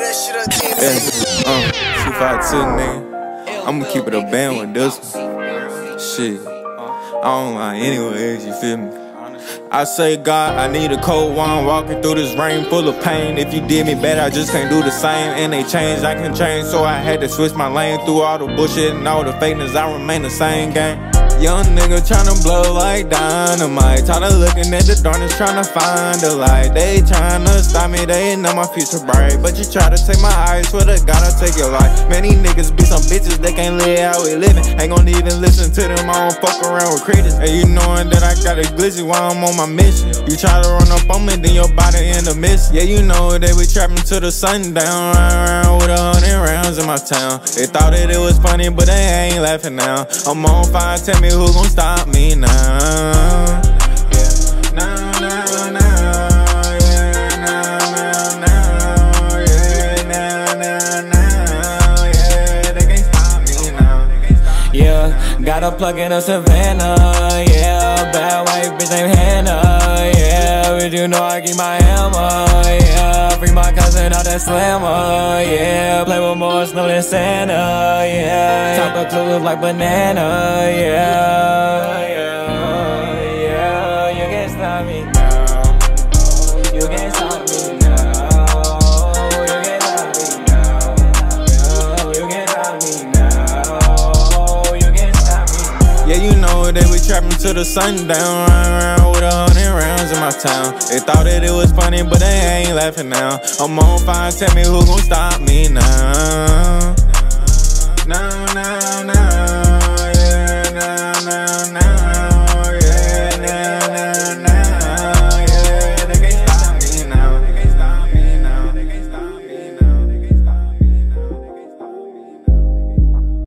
Yeah, uh, she fight two nigga. I'ma keep it a band with this one. Shit. I don't lie anyways, you feel me? I say, God, I need a cold one walking through this rain full of pain. If you did me bad, I just can't do the same. And they changed, I can change, so I had to switch my lane through all the bullshit and all the fakeness. I remain the same gang. Young nigga tryna blow like dynamite. Tired of looking at the darkness, tryna find a light. They tryna stop me, they know my future bright. But you try to take my eyes, swear to God, I'll take your life. Many niggas be some bitches, they can't live how we living. Ain't gon' even listen to them, I don't fuck around with critics. And you knowin' that I got a glizzy while I'm on my mission. You try to run up on me, then your body in the mist. Yeah, you know that we trapping to the sundown. Run around with a my town. They thought that it was funny, but they ain't laughing now. I'm on fire, tell me who gon' stop me now? Got a plug in a Savannah. Yeah, bad white bitch named Hannah. Yeah, but you know I keep my hammer. Yeah, my cousin out that slammer. Yeah, play with more snow than Santa. Yeah, top of clues like banana. Yeah, yeah, yeah. You can't stop me now. You can't stop me now. Know that we trapping to the sundown. Run around with a hundred rounds in my town. They thought that it was funny, but they ain't laughing now. I'm on fire, tell me who gon' stop me now. Now, now, now.